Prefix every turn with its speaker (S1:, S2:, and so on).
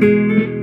S1: Música